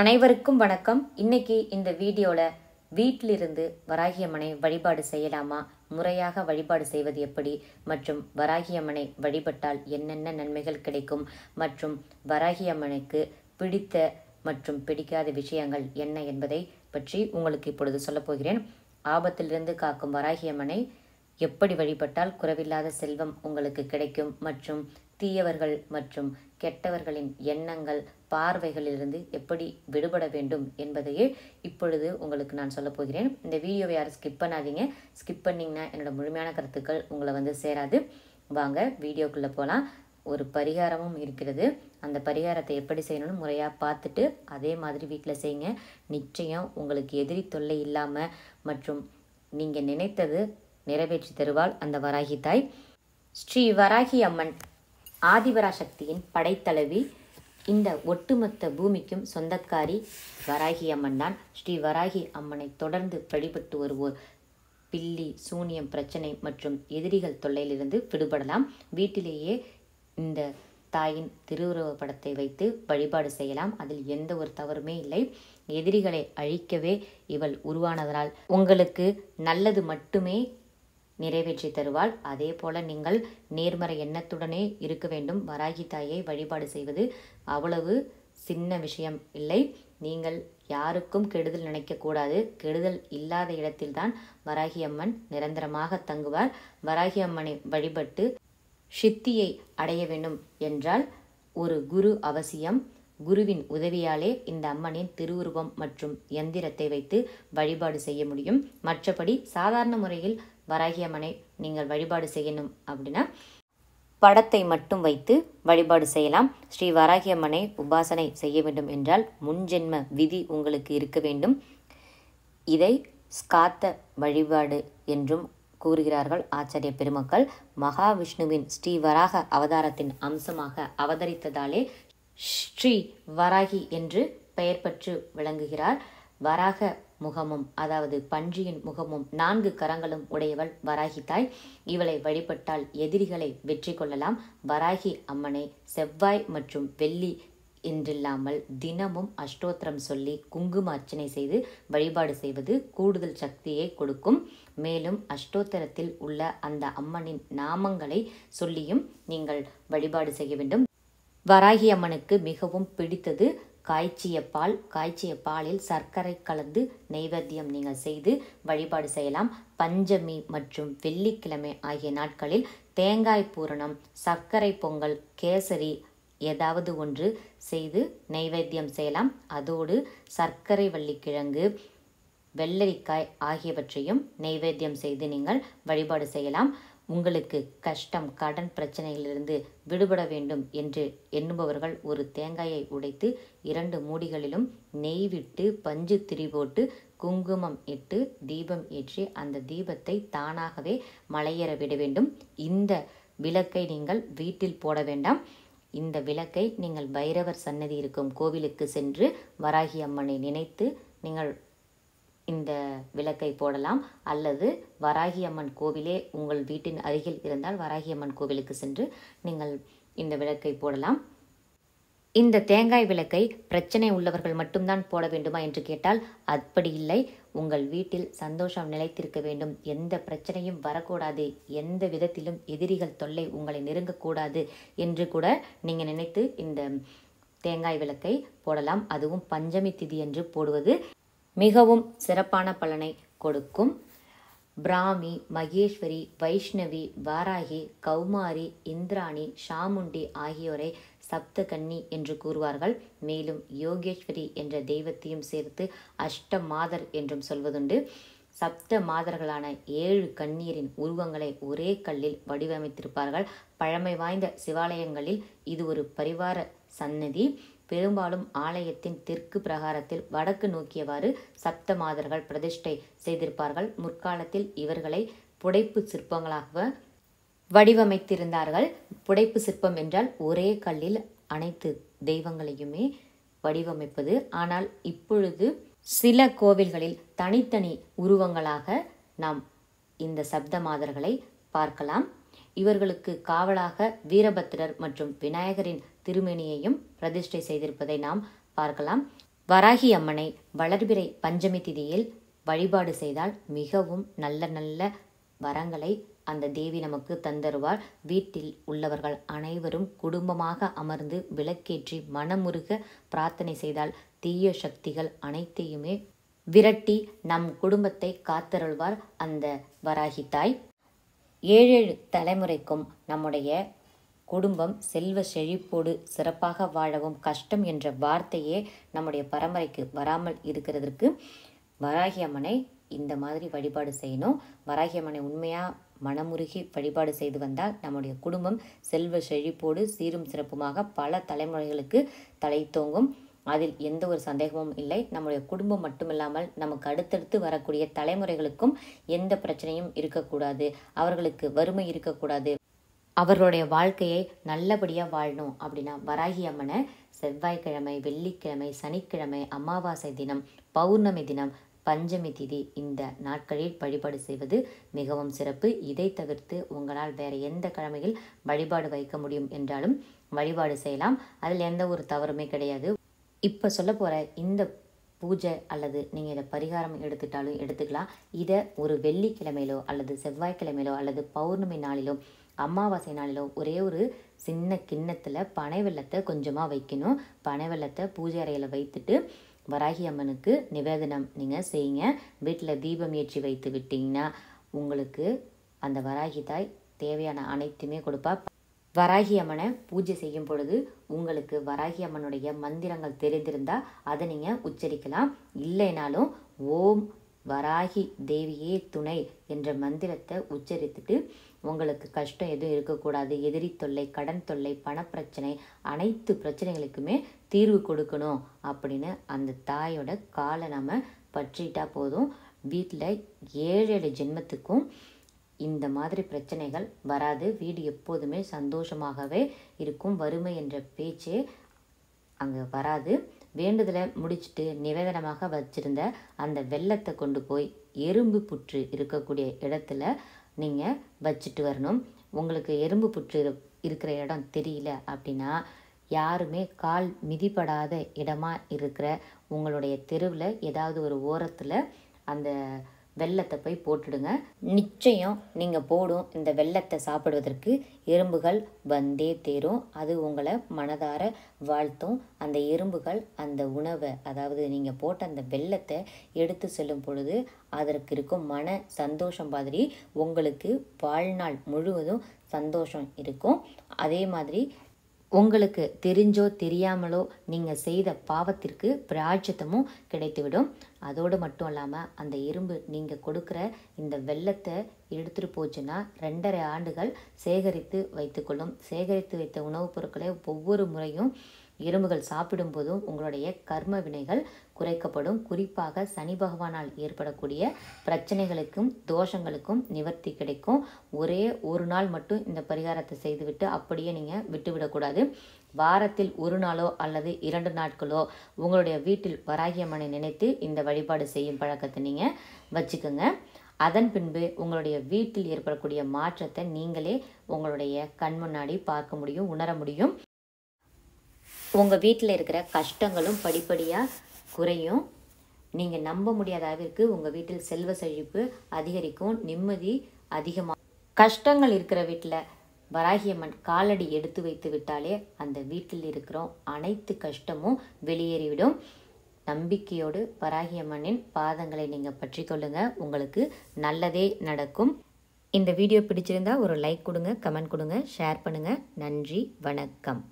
அனைவருக்கும் வணக்கம். இன்னைக்கு இந்த வீடியோவில் வீட்டிலிருந்து வராகியம்மனை வழிபாடு செய்யலாமா? முறையாக வழிபாடு செய்வது எப்படி? மற்றும் வராகியம்மனை வழிபட்டால் என்னென்ன நன்மைகள் கிடைக்கும்? மற்றும் வராகியம்மனுக்கு பிடித்த மற்றும் பிடிக்காத விஷயங்கள் என்ன என்பதை பற்றி உங்களுக்கு இப்பொழுது சொல்லப்போகிறேன் ஆபத்திலிருந்து காக்கும் வராகியம்மனை எப்படி வழிபட்டால் குறைவில்லாத செல்வம் உங்களுக்கு கிடைக்கும்? மற்றும் தீயவர்கள் மற்றும் கெட்டவர்களின் எண்ணங்கள் பார்வைகளிலிருந்து எப்படி விடுபட வேண்டும் என்பதையே இப்பொழுது உங்களுக்கு நான் சொல்ல போகிறேன். இந்த வீடியோவை யாரும் ஸ்கிப் பண்ணாதீங்க. ஸ்கிப் பண்ணிங்கன்னா என்னோட முழுமையான கருத்துக்கள் உங்களை வந்து சேராது. வாங்க வீடியோக்குள்ளே போகலாம் ஒரு பரிகாரமும் இருக்கிறது. அந்த பரிகாரத்தை எப்படி செய்யணும்னு முறையாக பார்த்துட்டு அதே மாதிரி வீட்டில் செய்யுங்க. நிச்சயம் உங்களுக்கு எதிரி தொல்லை இல்லாமல் மற்றும் நீங்கள் நினைத்தது நிறைவேற்றி தருவாள் அந்த வராகி தாய். ஸ்ரீ வராகி அம்மன். ஆதிபராசக்தியின் படைத்தலைவி இந்த ஒட்டுமொத்த பூமிக்கும் சொந்தக்காரி வராகி அம்மன் தான். ஸ்ரீ வராகி அம்மனை தொடர்ந்து வழிபட்டு வருவோர். பில்லி சூனியம் பிரச்சனை மற்றும் எதிரிகள் தொல்லையிலிருந்து விடுபடலாம். வீட்டிலேயே இந்த தாயின் திருவுருவ படத்தை வைத்து வழிபாடு செய்யலாம். அதில் எந்த ஒரு தவறுமே இல்லை. எதிரிகளை அழிக்கவே இவள் உருவானதனால் உங்களுக்கு நல்லது மட்டுமே நிறைவேற்றி தருவாள். அதே போல நீங்கள் நேர்மறை எண்ணத்துடனே இருக்க வேண்டும். வராகி தாயை வழிபாடு செய்வது அவ்வளவு சின்ன விஷயம் இல்லை. நீங்கள் யாருக்கும் கெடுதல் நினைக்கக்கூடாது கெடுதல் இல்லாத இடத்தில்தான் வராகி அம்மன் நிரந்தரமாக தங்குவார். வராகி அம்மனை வழிபட்டு சித்தியை அடைய வேண்டும் என்றால் ஒரு குரு அவசியம். குருவின் உதவியாலே இந்த அம்மனின் திருவுருவம் மற்றும் எந்திரத்தை வைத்து வழிபாடு செய்ய முடியும். மற்றபடி சாதாரண முறையில் வராகி அம்மனை நீங்கள் வழிபாடு செய்யணும் அப்படின்னா படத்தை மட்டும் வைத்து வழிபாடு செய்யலாம். ஸ்ரீ வராகியம்மனை உபாசனை செய்ய வேண்டும் என்றால் முன்ஜென்ம விதி உங்களுக்கு இருக்க வேண்டும். இதை ஸ்காத்த வழிபாடு என்றும் கூறுகிறார்கள் ஆச்சாரிய பெருமக்கள். மகாவிஷ்ணுவின் ஸ்ரீ வராக அவதாரத்தின் அம்சமாக அவதரித்ததாலே ஸ்ரீ வராகி என்று பெயர் பெற்று விளங்குகிறார். வராக முகமும் அதாவது பன்றியின் முகமும் நான்கு கரங்களும் உடையவள் வராகி தாய். இவளை வழிபட்டால் எதிரிகளை வெற்றி கொள்ளலாம். வராகி அம்மனை செவ்வாய் மற்றும் வெள்ளி என்றில்லாமல் தினமும் அஷ்டோத்திரம் சொல்லி குங்கும அர்ச்சனை செய்து வழிபாடு செய்வது கூடுதல் சக்தியை கொடுக்கும். மேலும் அஷ்டோத்திரத்தில் உள்ள அந்த அம்மனின் நாமங்களை சொல்லியும் நீங்கள் வழிபாடு செய்ய வேண்டும். வராகி அம்மனுக்கு மிகவும் பிடித்தது காய்ச்சிய பால் காய்ச்சிய பாலில் சர்க்கரை கலந்து நெய்வேத்தியம் நீங்கள் செய்து வழிபாடு செய்யலாம். பஞ்சமி மற்றும் வெள்ளிக்கிழமை ஆகிய நாட்களில் தேங்காய் பூரணம் சர்க்கரை பொங்கல் கேசரி ஏதாவது ஒன்று செய்து நெய்வேத்தியம் செய்யலாம். அதோடு சர்க்கரை வள்ளிக்கிழங்கு வெள்ளரிக்காய் ஆகியவற்றையும் நெய்வேத்தியம் செய்து நீங்கள் வழிபாடு செய்யலாம். உங்களுக்கு கஷ்டம் கடன் பிரச்சனையிலிருந்து விடுபட வேண்டும் என்று எண்ணுபவர்கள் ஒரு தேங்காயை உடைத்து இரண்டு மூடிகளிலும் நெய் விட்டு பஞ்சு திரி போட்டு குங்குமம் இட்டு தீபம் ஏற்றி அந்த தீபத்தை தானாகவே மலையேற விட வேண்டும். இந்த விளக்கை நீங்கள் வீட்டில் போட வேண்டாம். இந்த விளக்கை நீங்கள் பைரவர் சன்னதி இருக்கும் கோவிலுக்கு சென்று வராகி அம்மனை நினைத்து நீங்கள் இந்த விளக்கை போடலாம். அல்லது வராகி அம்மன் கோவிலே உங்கள் வீட்டின் அருகில் இருந்தால் வராகி அம்மன் கோவிலுக்கு சென்று நீங்கள் இந்த விளக்கை போடலாம். இந்த தேங்காய் விளக்கை பிரச்சனை உள்ளவர்கள் மட்டும்தான் போட வேண்டுமா என்று கேட்டால் அப்படி இல்லை. உங்கள் வீட்டில் சந்தோஷம் நிலைத்திருக்க வேண்டும். எந்த பிரச்சனையும் வரக்கூடாது. எந்த விதத்திலும் எதிரிகள் தொல்லை உங்களை நெருங்கக்கூடாது என்று கூட நீங்கள் நினைத்து இந்த தேங்காய் விளக்கை போடலாம். அதுவும் பஞ்சமி திதி என்று போடுவது மிகவும் சிறப்பான பலனை கொடுக்கும். பிராமி மகேஸ்வரி வைஷ்ணவி வாராகி கௌமாரி இந்திராணி ஷாமுண்டி ஆகியோரை சப்த கன்னி என்று கூறுவார்கள். மேலும் யோகேஸ்வரி என்ற தெய்வத்தையும் சேர்த்து அஷ்ட மாதர் என்றும் சொல்வதுண்டு. சப்த மாதர்களான ஏழு கண்ணீரின் உருவங்களை ஒரே கல்லில் வடிவமைத்திருப்பார்கள். பழமை வாய்ந்த சிவாலயங்களில் இது ஒரு பரிவார சன்னதி. பெரும்பாலும் ஆலயத்தின் தெற்கு பிரகாரத்தில் வடக்கு நோக்கியவாறு சப்த மாதர்கள் பிரதிஷ்டை செய்திருப்பார்கள். முற்காலத்தில் இவர்களை புடைப்பு சிற்பங்களாக வடிவமைத்திருந்தார்கள். புடைப்பு சிற்பம் என்றால் ஒரே கல்லில் அனைத்து தெய்வங்களையுமே வடிவமைப்பது. ஆனால் இப்பொழுது சில கோவில்களில் தனித்தனி உருவங்களாக நாம் இந்த சப்த மாதர்களை பார்க்கலாம். இவர்களுக்கு காவலாக வீரபத்திரர் மற்றும் விநாயகரின் திருமேனியையும் பிரதிஷ்டை செய்திருப்பதை நாம் பார்க்கலாம். வராகி அம்மனை வளர்பிறை பஞ்சமி திதியில் வழிபாடு செய்தால் மிகவும் நல்ல நல்ல வரங்களை அந்த தேவி நமக்கு தந்தருவார் வீட்டில் உள்ளவர்கள் அனைவரும் குடும்பமாக அமர்ந்து விளக்கேற்றி மனமுருக பிரார்த்தனை செய்தால் தீய சக்திகள் அனைத்தையுமே விரட்டி நம் குடும்பத்தை காத்தருள்வார் அந்த வராகி தாய். ஏழேழு தலைமுறைக்கும் நம்முடைய குடும்பம் செல்வ செழிப்போடு சிறப்பாக வாழவும் கஷ்டம் என்ற வார்த்தையே நம்முடைய பரம்பரைக்கு வராமல் இருக்கிறதுக்கு வராகி அம்மனை இந்த மாதிரி வழிபாடு செய்யணும். வராகி அம்மனை உண்மையாக மனமுருகி வழிபாடு செய்து வந்தால் நம்முடைய குடும்பம் செல்வ செழிப்போடு சீரும் சிறப்புமாக பல தலைமுறைகளுக்கு தலை தோங்கும். அதில் எந்த ஒரு சந்தேகமும் இல்லை. நம்முடைய குடும்பம் மட்டுமில்லாமல் நமக்கு அடுத்தடுத்து வரக்கூடிய தலைமுறைகளுக்கும் எந்த பிரச்சனையும் இருக்கக்கூடாது. அவர்களுக்கு வறுமை இருக்கக்கூடாது. அவர்களுடைய வாழ்க்கையை நல்லபடியாக வாழணும் அப்படின்னா வராகி அம்மனை செவ்வாய்க்கிழமை வெள்ளிக்கிழமை சனிக்கிழமை அமாவாசை தினம் பௌர்ணமி தினம் பஞ்சமி திதி இந்த நாட்களில் வழிபாடு செய்வது மிகவும் சிறப்பு. இதை தவிர்த்து உங்களால் வேறு எந்த கிழமையில் வழிபாடு வைக்க முடியும் என்றாலும் வழிபாடு செய்யலாம். அதில் எந்த ஒரு தவறுமே கிடையாது. இப்போ சொல்ல போகிற இந்த பூஜை அல்லது நீங்கள் இதை பரிகாரம் எடுத்துட்டாலும் எடுத்துக்கலாம். இதை ஒரு வெள்ளிக்கிழமையிலோ அல்லது செவ்வாய்க்கிழமையிலோ அல்லது பௌர்ணமி நாளிலோ அமாவாசை நாளில் ஒரே ஒரு சின்ன கிண்ணத்தில் பனை வெள்ளத்தை கொஞ்சமாக வைக்கணும். பனை வெள்ளத்தை பூஜை அறையில் வைத்துட்டு வராகி அம்மனுக்கு நிவேதனம் நீங்கள் செய்யுங்க. வீட்டில் தீபம் ஏற்றி வைத்து விட்டீங்கன்னா உங்களுக்கு அந்த வராகி தாய் தேவையான அனைத்துமே கொடுப்பா. வராகி அம்மனை பூஜை செய்யும் பொழுது உங்களுக்கு வராகி அம்மனுடைய மந்திரங்கள் தெரிந்திருந்தால் அதை நீங்கள் உச்சரிக்கலாம். இல்லைனாலும் ஓம் வராகி தேவியே துணை என்ற மந்திரத்தை உச்சரித்துட்டு உங்களுக்கு கஷ்டம் எதுவும் இருக்கக்கூடாது. எதிரி தொல்லை கடன் தொல்லை பணப்பிரச்சனை அனைத்து பிரச்சனைகளுக்குமே தீர்வு கொடுக்கணும் அப்படின்னு அந்த தாயோட காலை நம்ம பற்றிட்டா போதும். வீட்டில் ஏழு ஏழு ஜென்மத்துக்கும் இந்த மாதிரி பிரச்சனைகள் வராது. வீடு எப்போதுமே சந்தோஷமாகவே இருக்கும். வறுமை என்ற பேச்சே அங்கே வராது. வேண்டுதலை முடிச்சுட்டு நிவேதனமாக வச்சிருந்த அந்த வெள்ளத்தை கொண்டு போய் எறும்பு புற்று இருக்கக்கூடிய இடத்துல நீங்கள் வச்சுட்டு வரணும். உங்களுக்கு எறும்பு புற்று இருக்கிற இடம் தெரியல அப்படின்னா யாருமே கால் மிதிப்படாத இடமா இருக்கிற உங்களுடைய தெருவில் ஏதாவது ஒரு ஓரத்தில் அந்த வெள்ளத்தை போய் போட்டுடுங்க. நிச்சயம் நீங்கள் போடும் இந்த வெள்ளத்தை சாப்பிடுவதற்கு எறும்புகள் வந்தே தேரும். அது உங்களை மனதார வாழ்த்தும். அந்த எறும்புகள் அந்த உணவை அதாவது நீங்கள் போட்ட அந்த வெள்ளத்தை எடுத்து செல்லும் பொழுது அதற்கு இருக்கும் மன சந்தோஷம் மாதிரி உங்களுக்கு வாழ்நாள் முழுவதும் சந்தோஷம் இருக்கும். அதே மாதிரி உங்களுக்கு தெரிஞ்சோ தெரியாமலோ நீங்கள் செய்த பாவத்திற்கு பிராய்ச்சித்தமும் கிடைத்துவிடும். அதோடு மட்டும் இல்லாமல் அந்த இரும்பு நீங்கள் கொடுக்குற இந்த வெள்ளத்தை எடுத்துகிட்டு போச்சுன்னா ரெண்டரை ஆண்டுகள் சேகரித்து வைத்துக்கொள்ளும். சேகரித்து வைத்த உணவுப் பொருட்களை ஒவ்வொரு முறையும் எறும்புகள் சாப்பிடும்போதும் உங்களுடைய கர்ம வினைகள் குறைக்கப்படும். குறிப்பாக சனி பகவானால் ஏற்படக்கூடிய பிரச்சனைகளுக்கும் தோஷங்களுக்கும் நிவர்த்தி கிடைக்கும். ஒரே ஒரு நாள் மட்டும் இந்த பரிகாரத்தை செய்துவிட்டு அப்படியே நீங்கள் விட்டுவிடக்கூடாது. வாரத்தில் ஒரு நாளோ அல்லது இரண்டு நாட்களோ உங்களுடைய வீட்டில் வராகியம்மனை நினைத்து இந்த வழிபாடு செய்யும் பழக்கத்தை நீங்கள் வச்சுக்கோங்க. அதன் பின்பு உங்களுடைய வீட்டில் ஏற்படக்கூடிய மாற்றத்தை நீங்களே உங்களுடைய கண் முன்னாடி பார்க்க முடியும் உணர முடியும். உங்கள் வீட்டில் இருக்கிற கஷ்டங்களும் படிப்படியாக குறையும். நீங்கள் நம்ப முடியாத அளவிற்கு உங்கள் வீட்டில் செல்வ செழிப்பு அதிகரிக்கும் நிம்மதி அதிகமாக கஷ்டங்கள் இருக்கிற வீட்டில் வராகியம்மன் காலடி எடுத்து வைத்து விட்டாலே அந்த வீட்டில் இருக்கிற அனைத்து கஷ்டமும் வெளியேறிவிடும். நம்பிக்கையோடு வராகியம்மனின் பாதங்களை நீங்கள் பற்றி கொள்ளுங்கள் உங்களுக்கு நல்லதே நடக்கும். இந்த வீடியோ பிடிச்சிருந்தா ஒரு லைக் கொடுங்க கமெண்ட் கொடுங்க ஷேர் பண்ணுங்கள் நன்றி வணக்கம்.